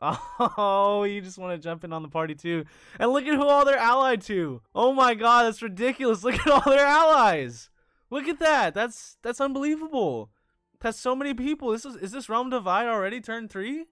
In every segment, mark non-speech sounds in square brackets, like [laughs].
[laughs] Oh, you just want to jump in on the party too. And look at who all they're allied to. Oh my god, that's ridiculous. [laughs] Look at all their allies. Look at that. That's that's unbelievable. That's so many people. This is is this Realm Divide already turned 3?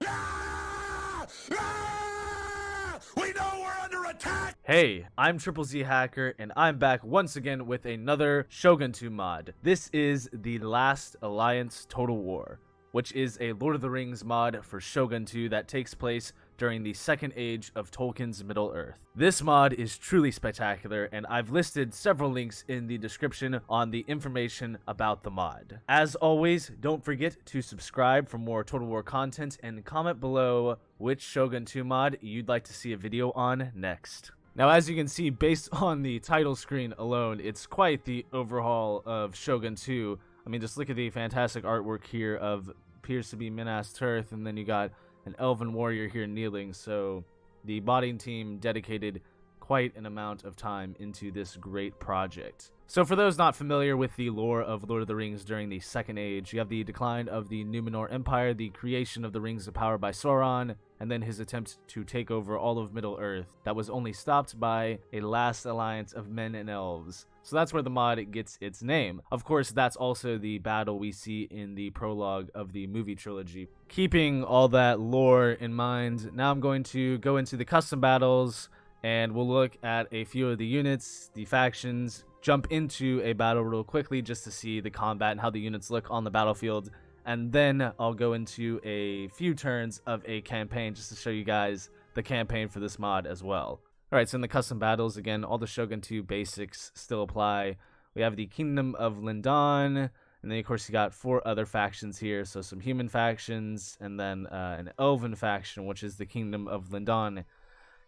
We know we're under attack! Hey, I'm Triple Z Hacker, and I'm back once again with another Shogun 2 mod. This is the Last Alliance Total War, which is a Lord of the Rings mod for Shogun 2 that takes place during the second age of Tolkien's Middle-earth. This mod is truly spectacular, and I've listed several links in the description on the information about the mod. As always, don't forget to subscribe for more Total War content, and comment below which Shogun 2 mod you'd like to see a video on next. Now, as you can see, based [laughs] on the title screen alone, it's quite the overhaul of Shogun 2. I mean, just look at the fantastic artwork here of appears to be Minas Tirith, and then you got an elven warrior here kneeling, so the modding team dedicated quite an amount of time into this great project. So for those not familiar with the lore of Lord of the Rings during the Second Age, you have the decline of the Numenor Empire, the creation of the Rings of Power by Sauron, and then his attempt to take over all of Middle-earth that was only stopped by a last alliance of men and elves. So that's where the mod gets its name. Of course, that's also the battle we see in the prologue of the movie trilogy. Keeping all that lore in mind, now I'm going to go into the custom battles and we'll look at a few of the units, the factions, jump into a battle real quickly just to see the combat and how the units look on the battlefield. And then I'll go into a few turns of a campaign just to show you guys the campaign for this mod as well. Alright, so in the custom battles, again, all the Shogun 2 basics still apply. We have the Kingdom of Lindon, and then of course you got four other factions here, so some human factions, and then uh, an elven faction, which is the Kingdom of Lindon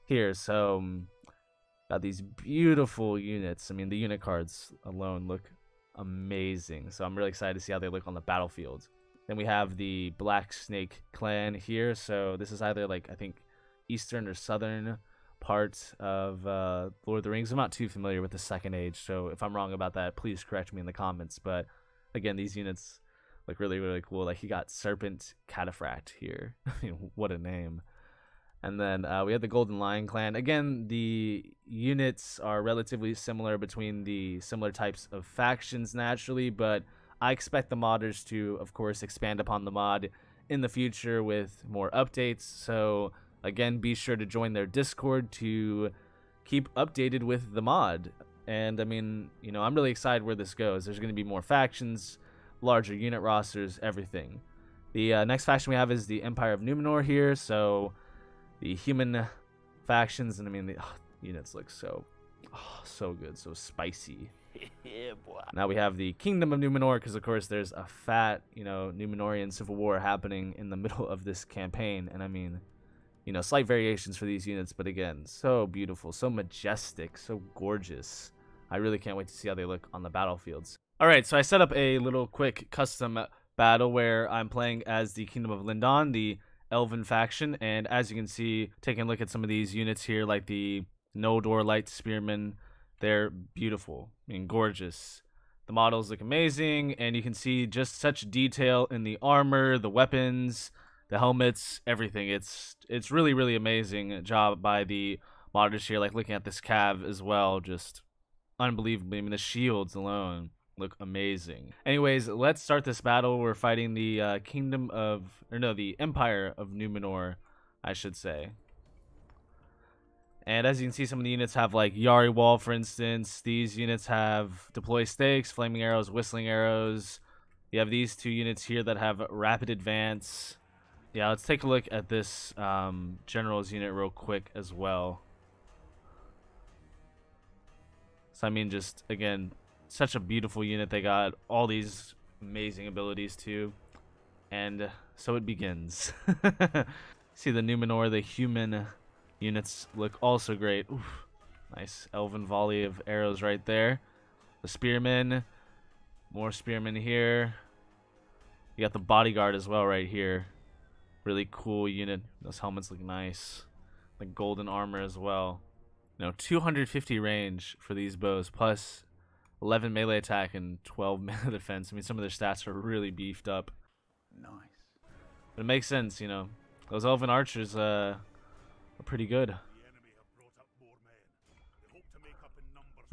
here. So um, got these beautiful units. I mean, the unit cards alone look amazing. So I'm really excited to see how they look on the battlefield. Then we have the Black Snake clan here. So this is either like I think eastern or southern part of uh, Lord of the Rings. I'm not too familiar with the Second Age, so if I'm wrong about that, please correct me in the comments. But again, these units look really really cool. Like he got Serpent Cataphract here. [laughs] I mean, what a name. And then uh, we have the Golden Lion Clan. Again, the units are relatively similar between the similar types of factions naturally, but I expect the modders to, of course, expand upon the mod in the future with more updates. So, again, be sure to join their Discord to keep updated with the mod. And, I mean, you know, I'm really excited where this goes. There's going to be more factions, larger unit rosters, everything. The uh, next faction we have is the Empire of Numenor here, so the human factions, and I mean the oh, units look so, oh, so good, so spicy. [laughs] yeah. Now we have the Kingdom of Numenor, because of course there's a fat, you know, Numenorian civil war happening in the [laughs] middle of this campaign, and I mean, you know, slight variations for these units, but again, so beautiful, so majestic, so gorgeous. I really can't wait to see how they look on the battlefields. All right, so I set up a little quick custom battle where I'm playing as the Kingdom of Lindon, the elven faction and as you can see taking a look at some of these units here like the Noldor light spearmen they're beautiful I mean gorgeous the models look amazing and you can see just such detail in the armor the weapons the helmets everything it's it's really really amazing job by the modders here like looking at this cav as well just unbelievable I mean the shields alone look amazing. Anyways, let's start this battle. We're fighting the uh, Kingdom of, or no, the Empire of Numenor, I should say. And as you can see, some of the units have like Yari Wall, for instance. These units have Deploy Stakes, Flaming Arrows, Whistling Arrows. You have these two units here that have Rapid Advance. Yeah, let's take a look at this um, General's unit real quick as well. So I mean, just, again, such a beautiful unit. They got all these amazing abilities too. And so it begins. [laughs] See the Numenor, the human units look also great. Oof. Nice elven volley of arrows right there. The spearmen. More spearmen here. You got the bodyguard as well right here. Really cool unit. Those helmets look nice. The golden armor as well. You know, 250 range for these bows, plus 11 melee attack and 12 [laughs] melee defense. I mean, some of their stats are really beefed up. Nice. But it makes sense, you know. those elven archers uh, are pretty good.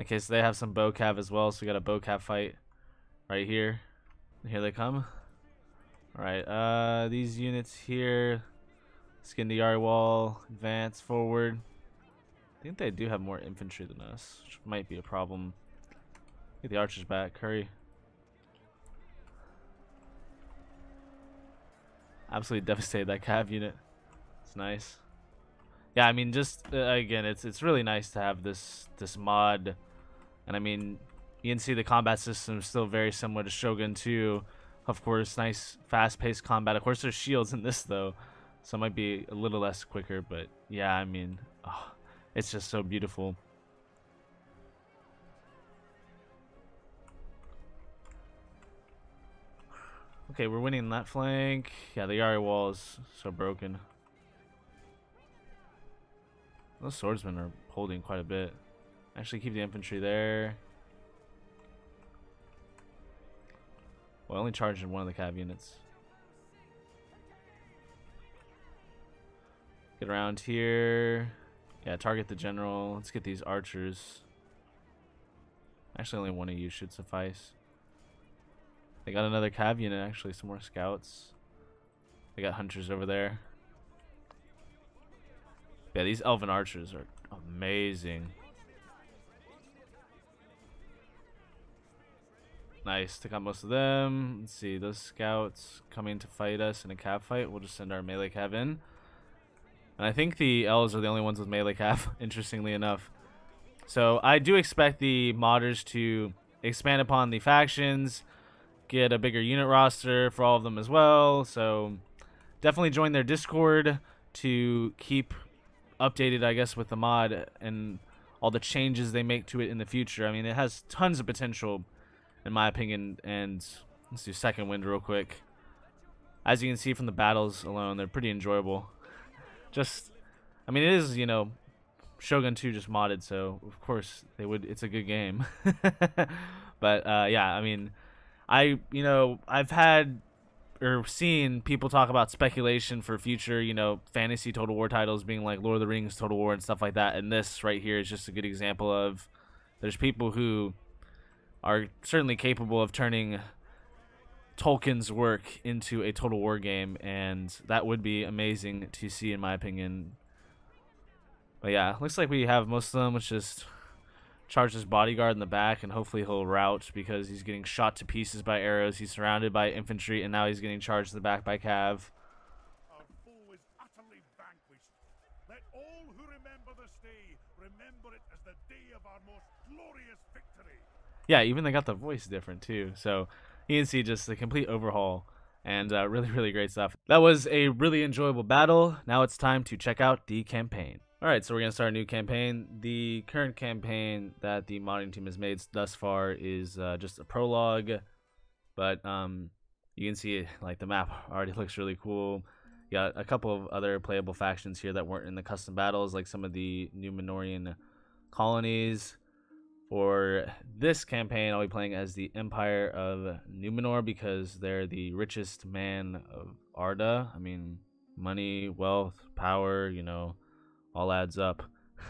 Okay, so they have some bow cav as well, so we got a bow cav fight right here. Here they come. Alright, uh, these units here, skin the Yari wall, advance forward. I think they do have more infantry than us, which might be a problem. Get the archers back, hurry. Absolutely [laughs] devastated that cav unit. It's nice. Yeah, I mean, just uh, again, it's it's really nice to have this this mod, and I mean, you can see the combat system is still very similar to Shogun 2. Of course, nice fast-paced combat. Of course, there's shields in this though, so it might be a little less quicker. But yeah, I mean, oh, it's just so beautiful. Okay, we're winning that flank. Yeah, the Yari wall is so broken. Those swordsmen are holding quite a bit. Actually, keep the infantry there. Well, I only charged in one of the cav units. Get around here. Yeah, target the general. Let's get these archers. Actually, only one of you should suffice. They got another cav unit, actually, some more scouts. They got hunters over there. Yeah, these elven archers are amazing. Nice, took out most of them. Let's see, those scouts coming to fight us in a cav fight. We'll just send our melee cav in. And I think the elves are the only ones with melee cav, [laughs] interestingly enough. So I do expect the modders to expand upon the factions, get a bigger unit roster for all of them as well. So definitely join their Discord to keep updated, I guess, with the mod and all the changes they make to it in the future. I mean, it has tons of potential, in my opinion. And let's do second wind real quick. As you can see from the battles alone, they're pretty enjoyable. Just, I mean, it is, you know, Shogun 2 just modded, so of course they would. It's a good game. [laughs] but uh, yeah, I mean, I you know I've had or seen people talk about speculation for future you know fantasy Total War titles being like Lord of the Rings Total War and stuff like that, and this right here is just a good example of there's people who are certainly capable of turning Tolkien's work into a Total War game, and that would be amazing to see, in my opinion. But yeah, looks like we have most of them, which is charge his bodyguard in the back, and hopefully he'll rout because he's getting shot to pieces by arrows. He's surrounded by infantry, and now he's getting charged in the back by cav. Our foe is utterly vanquished. Let all who remember this day remember it as the day of our most glorious victory. Yeah, even they got the voice different too. So you can see just a complete overhaul and uh, really, really great stuff. That was a really enjoyable battle. Now it's time to check out the campaign. Alright, so we're to start a new campaign. The current campaign that the modding team has made thus far is uh, just a prologue, but um, you can see like the map already [laughs] looks really cool. You got a couple of other playable factions here that weren't in the custom battles, like some of the Numenorian colonies. For this campaign, I'll be playing as the Empire of Numenor because they're the richest man of Arda. I mean, money, wealth, power, you know, all adds up.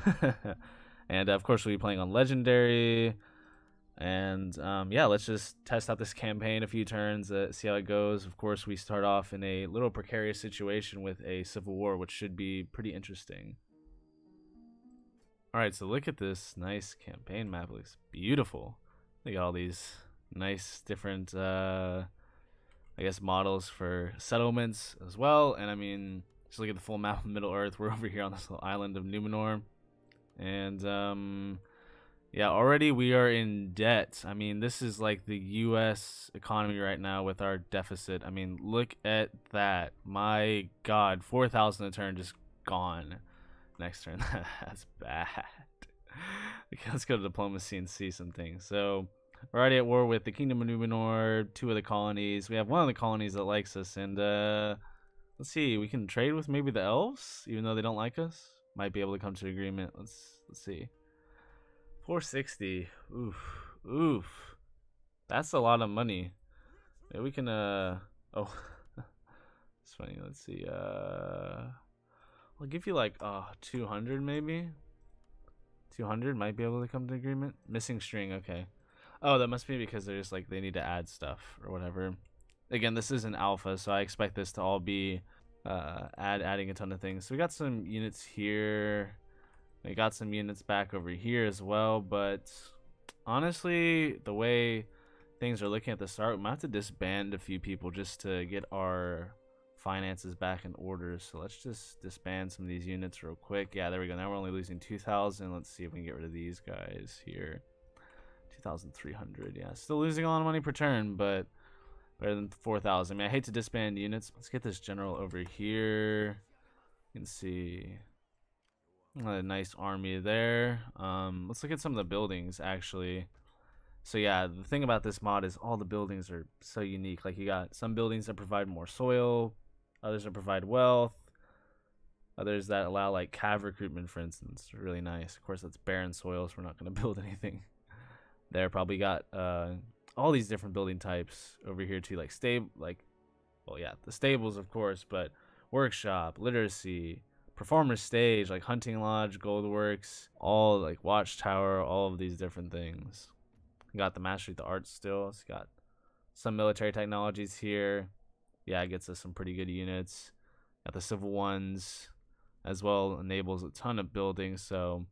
[laughs] and of course, we'll be playing on Legendary. And um, yeah, let's just test out this campaign a few turns, uh, see how it goes. Of course, we start off in a little precarious situation with a civil war, which should be pretty interesting. Alright, so look at this nice campaign map. It looks beautiful. They got all these nice different, uh, I guess, models for settlements as well. And I mean, just look at the full map of Middle Earth. [laughs] We're over here on this little island of Numenor. And, um, yeah, already we are in debt. I mean, this is like the U.S. economy right now with our deficit. I mean, look at that. My God, 4,000 a turn just gone. Next turn. [laughs] That's bad. [laughs] okay, let's go to diplomacy and see some things. So, we're already at war with the Kingdom of Numenor, two of the colonies. We have one of the colonies that likes us, and, uh, Let's see. We can trade with maybe the elves, even though they don't like us. Might be able to come to an agreement. Let's let's see. 460. Oof. Oof. That's a lot of money. Maybe we can uh oh. [laughs] It's funny. Let's see. Uh, I'll give you like uh 200 maybe. 200 might be able to come to agreement. Missing string. Okay. Oh, that must be because they're just like they need to add stuff or whatever. Again, this is an alpha, so I expect this to all be uh add adding a ton of things. So we got some units here. We got some units back over here as well, but honestly, the way things are looking at the start, we might have to disband a few people just to get our finances back in order. So let's just disband some of these units real quick. Yeah, there we go. Now we're only losing 2,000. Let's see if we can get rid of these guys here. 2,300. Yeah, still losing a lot of money per turn, but better than 4,000. I mean, I hate to disband units. Let's get this general over here. You can see a nice army there. Um, let's look at some of the buildings, actually. So yeah, the thing about this mod is all the buildings are so unique. Like you got some buildings that provide more soil, others that provide wealth, others that allow like cav recruitment, for instance. Really nice. Of course, that's barren soil, so we're not going [laughs] to build anything. There probably got uh, all these different building types over here too, like stable, like, well, yeah, the stables, of course, but workshop, literacy, performer stage, like hunting lodge, gold works, all like watchtower, all of these different things. Got the mastery, of the art still. It's got some military technologies here. Yeah, it gets us some pretty good units. Got the civil ones as well. Enables a ton of buildings. So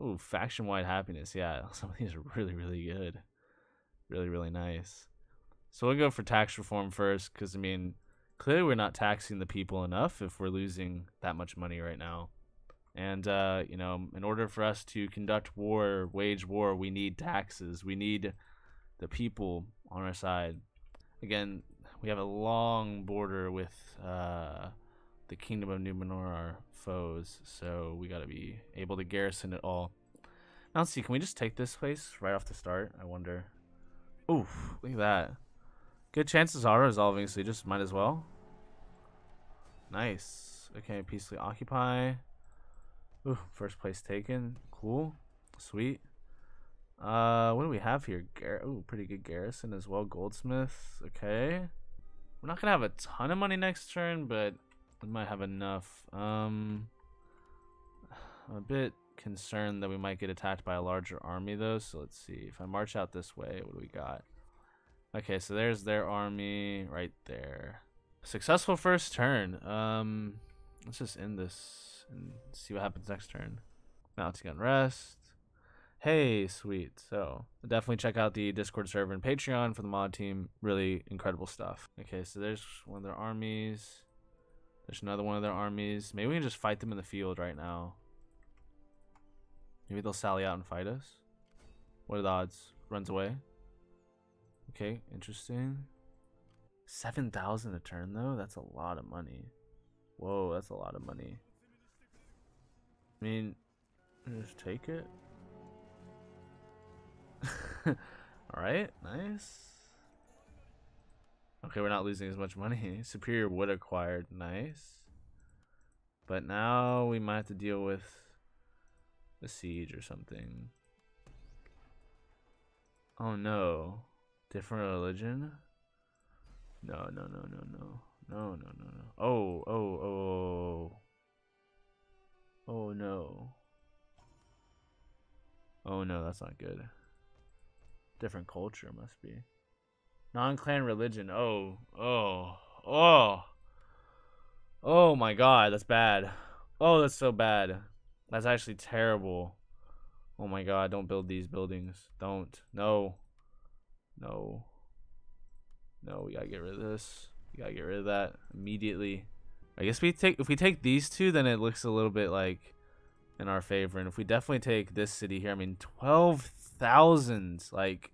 Ooh, faction wide happiness. Yeah, [laughs] some of these are really, really good. Really, really nice. So we'll go for tax reform first, because I mean, clearly we're not taxing the people enough if we're losing that much money right now. And uh, you know, in order for us to conduct war, wage war, we need taxes. We need the people on our side. Again, we have a long border with uh, the Kingdom of Numenor, our foes, so we gotta be able to garrison it all. Now let's see, can we just take this place right off the start? I wonder. Oof, look at that. Good chances are resolving, so you just might as well. Nice. Okay, peacefully occupy. Ooh, first place taken. Cool. Sweet. Uh, what do we have here? Gar Ooh, pretty good garrison as well. Goldsmith. Okay. We're not gonna have a ton of money next turn, but we might have enough. Um, I'm a bit concerned that we might get attacked by a larger army, though. So let's see. If I march out this way, what do we got? Okay, so there's their army right there. Successful first turn. Um, let's just end this and see what happens next turn. Mounting unrest. Hey, sweet. So definitely check out the Discord server and Patreon for the mod team. Really incredible stuff. Okay, so there's one of their armies. There's another one of their armies. Maybe we can just fight them in the field right now. Maybe they'll sally out and fight us. What are the odds? Runs away. Okay, interesting. 7,000 a turn though? That's a lot of money. Whoa, that's a lot of money. I mean, just take it. [laughs] Alright, nice. Okay, we're not losing as much money. [laughs] Superior wood acquired. Nice. But now we might have to deal with a siege or something. Oh no. Different religion? No, no, no, no, no. No, no, no, no. Oh, oh, oh. Oh, oh, oh. oh no. Oh no, that's not good. Different culture must be. Non-clan religion. Oh, oh, oh. Oh my god, that's bad. Oh, that's so bad. That's actually terrible. Oh my god, don't build these buildings. Don't. No. No. No, we gotta get rid of this. We gotta get rid of that immediately. I guess we take if we take these two, then it looks a little bit like in our favor. And if we definitely take this city here, I mean twelve thousand. Like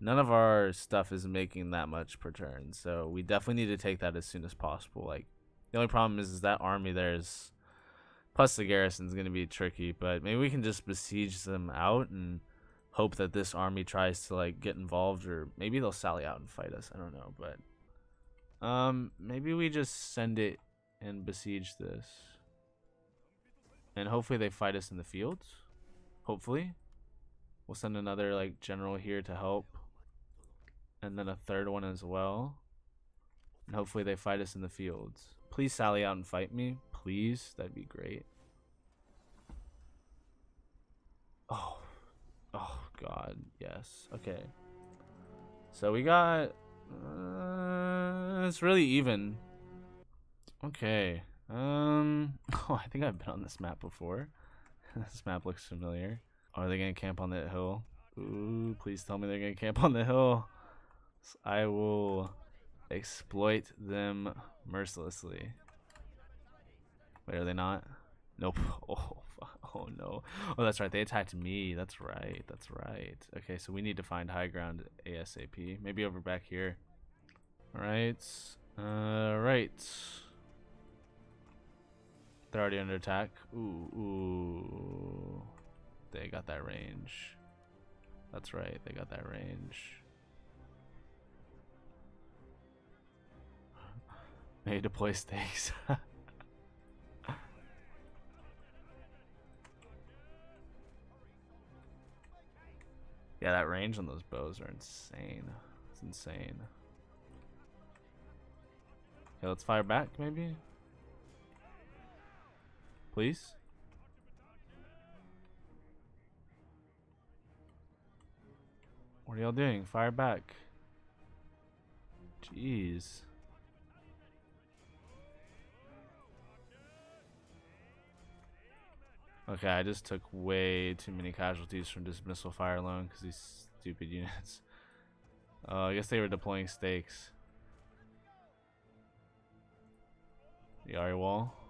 none of our stuff is making that much per turn. So we definitely need to take that as soon as possible. Like the only problem is, is that army there is Plus the garrison's going to be tricky, but maybe we can just besiege them out and hope that this army tries to like get involved or maybe they'll sally out and fight us. I don't know, but um maybe we just send it and besiege this. And hopefully they fight us in the fields. Hopefully. We'll send another like general here to help. And then a third one as well. And hopefully they fight us in the fields. Please sally out and fight me. Please. That'd be great. Oh. Oh, God. Yes. Okay. So we got... Uh, it's really even. Okay. Um. [laughs] Oh, I think I've been on this map before. [laughs] this map looks familiar. Are they gonna camp on that hill? Ooh, please tell me they're gonna camp on the hill. So I will exploit them mercilessly. Wait, are they not? Nope. [laughs] Oh, oh no. Oh, that's right. They attacked me. That's right. That's right. Okay, so we need to find high ground ASAP. Maybe over back here. All right. Uh, right. They're already under attack. Ooh, ooh. They got that range. That's right. They got that range. [laughs] May deploy stakes. [laughs] Yeah, that range on those bows are insane. It's insane. Okay, let's fire back, maybe? Please? What are y'all doing? Fire back. Jeez. Okay, I just took way too many casualties from just missile fire alone because these stupid units. Uh, [laughs] I guess they were deploying stakes. The Yari wall.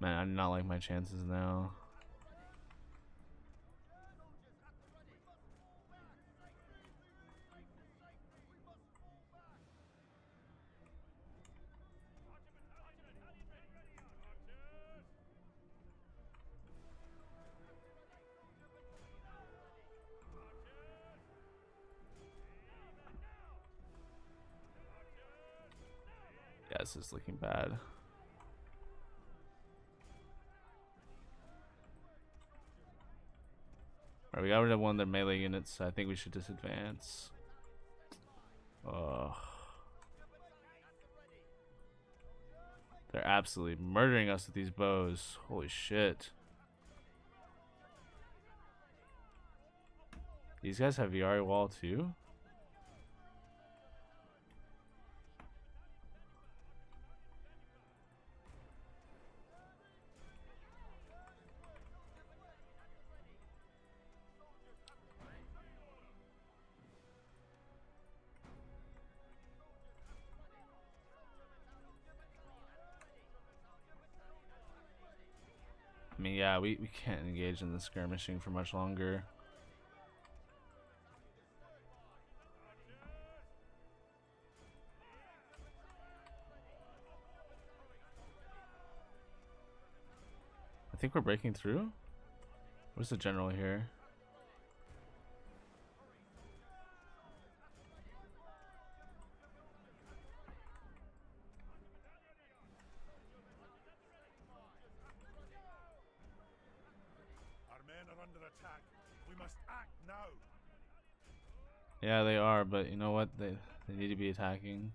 Man, I do not like my chances now. Yeah, this is looking bad. Alright, we got rid of one of their melee units, so I think we should just advance. Ugh. They're absolutely murdering us with these bows. Holy shit. These guys have Yari wall too? We, we can't engage in the skirmishing for much longer. I think we're breaking through. Where's the general here? Yeah, they are, but you know what? They they need to be attacking.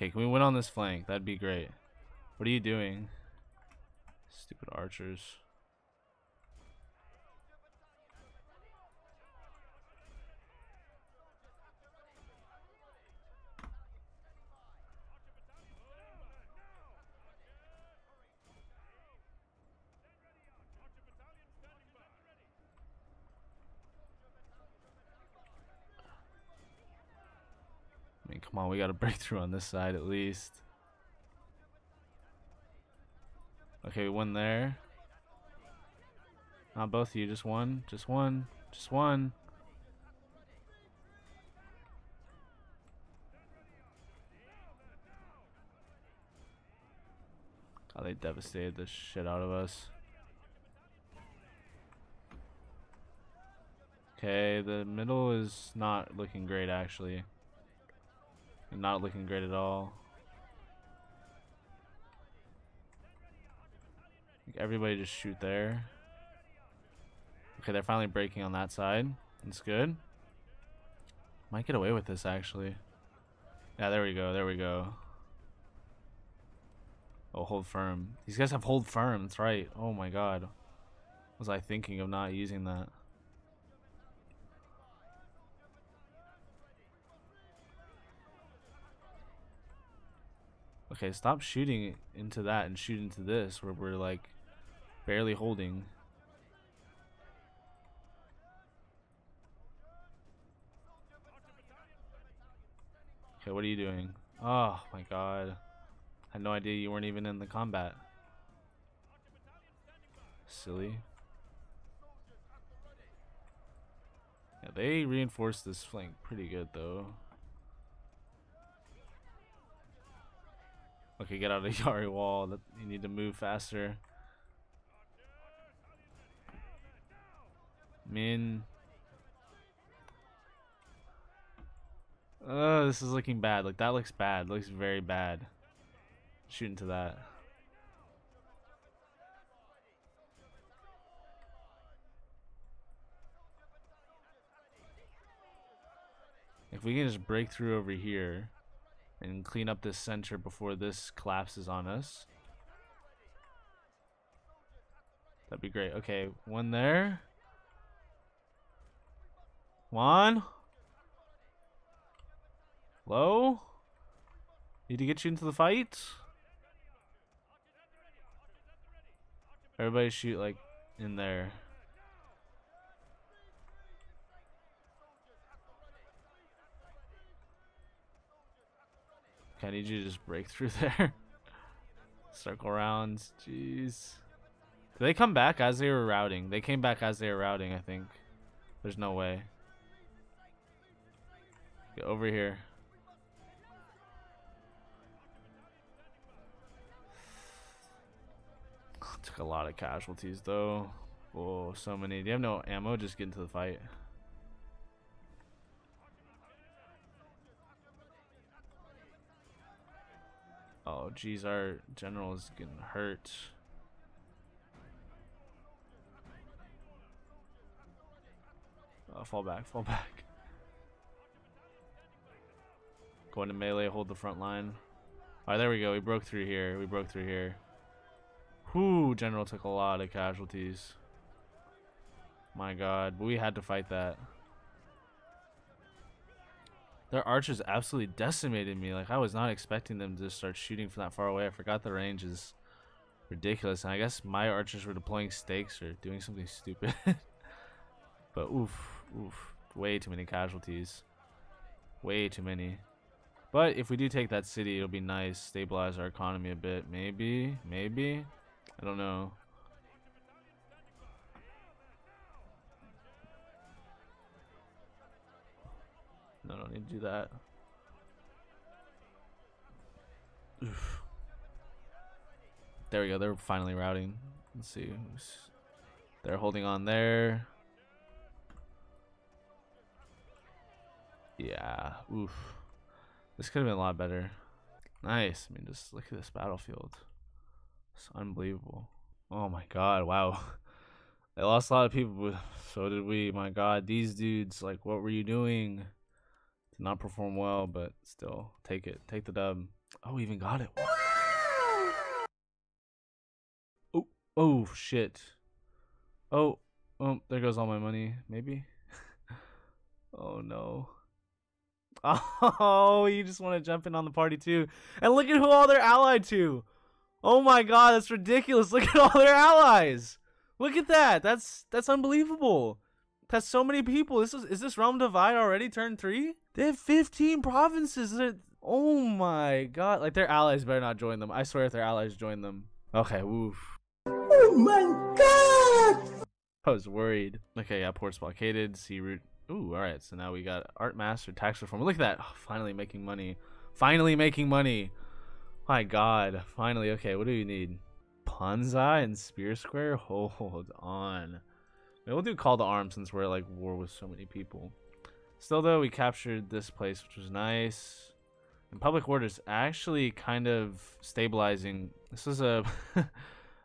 Okay, can we win on this flank? That'd be great. What are you doing? Stupid archers. We got a [laughs] breakthrough on this side at least. Okay, we won there. Not both of you, just one. Just one. Just one. Oh, they devastated the shit out of us. Okay, the middle is not looking great actually. Not looking great at all. Everybody just shoot there. Okay, they're finally breaking on that side. That's good. Might get away with this actually. Yeah, there we go. There we go. Oh, hold firm. These guys have hold firm. That's right. Oh my god. Was I thinking of not using that? Okay, stop shooting into that and shoot into this where we're like barely holding. Okay, what are you doing? Oh my god. I had no idea you weren't even in the combat. Silly. Yeah, they reinforced this flank pretty good though. Okay, get out of the [laughs] Yari wall. You need to move faster. Min. Oh, this is looking bad. Like that looks bad. Looks very bad. Shoot into that. If we can just break through over here and clean up this center before this collapses on us. That'd be great. Okay, one there. One. Low. Need to get you into the fight. Everybody shoot like in there. Okay, I need you to just break [laughs] through there. Circle rounds. Jeez. Did they come back as they were routing? They came back as they were routing, I think. There's no way. Get over here. [sighs] Took a lot of casualties though. Oh, so many. Do you have no ammo? Just get into the fight. Oh, geez, our general is getting hurt. Oh, fall back, fall back. Going to melee, hold the front line. Alright, there we go. We broke through here. We broke through here. Whoo, general took a lot of casualties. My god, we had to fight that. Their archers absolutely decimated me. Like, I was not expecting them to start shooting from that far away. I forgot the range is ridiculous. And I guess my archers were deploying stakes or doing something stupid. [laughs] but oof, oof. Way too many casualties. Way too many. But if we do take that city, it'll be nice. Stabilize our economy a bit. Maybe. Maybe. I don't know. No, don't need to do that. Oof. There we go. They're finally routing. Let's see. They're holding on there. Yeah. Oof. This could have been a lot better. Nice. I mean, just look at this battlefield. It's unbelievable. Oh my god. Wow. [laughs] They lost a lot of people, so did we. My god. These dudes, like, what were you doing? Not perform well, but still take it. Take the dub. Oh, even got it. Oh, oh shit. Oh, oh, there goes all my money. Maybe. [laughs] oh no. [laughs] Oh, you just want to jump in on the party too. And look at who all they're allied to. Oh my god, that's ridiculous. [laughs] Look at all their allies. Look at that. That's that's unbelievable. That's so many people. This is is this realm divide already turned three? They have 15 provinces. They're, oh my god. Like their allies better not join them. I swear if their allies join them. Okay, woof. Oh my god! I was worried. Okay, yeah, ports blockaded, sea route. Ooh, all right. So now we got art master, tax reform. Look at that. Oh, finally making money. Finally making money. My God. Finally. Okay, what do you need? Banzai and Spear Square. [laughs] Hold on. Maybe we'll do call to arms since we're like war with so many people. Still though, we captured this place, which was nice. And public order's actually kind of stabilizing. This is a [laughs]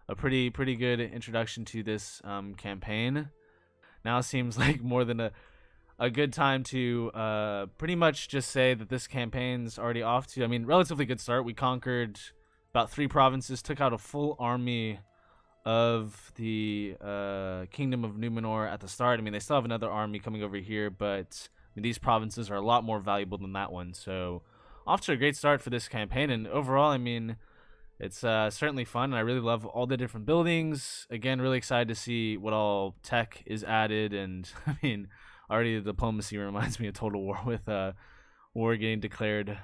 a pretty pretty good introduction to this um, campaign. Now seems [laughs] like more than a a good time to uh, pretty much just say that this campaign's already off to. I mean, relatively good start. We conquered about three provinces, took out a full army of the uh, Kingdom of Numenor at the start. I mean, they still have another army coming over here, but I mean, these provinces are a lot more valuable than that one. So, off to a great start for this campaign. And overall, I mean, it's uh, certainly fun. And I really love all the different buildings. Again, really excited to see what all tech is added. And [laughs] I mean, already the diplomacy [laughs] reminds me of Total War with uh, war getting declared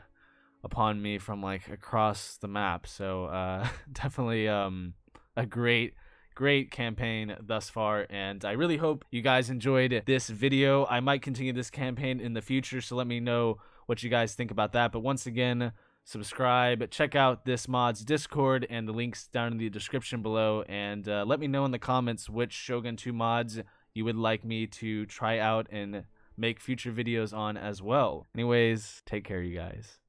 upon me from like across the map. So uh, [laughs] definitely um, a great great campaign thus far and i really hope you guys enjoyed this video. I might continue this campaign in the future so let me know what you guys think about that. But once again subscribe check out this mod's discord and the links down in the description below and uh, let me know in the comments which shogun 2 mods you would like me to try out and make future videos on as well. Anyways take care you guys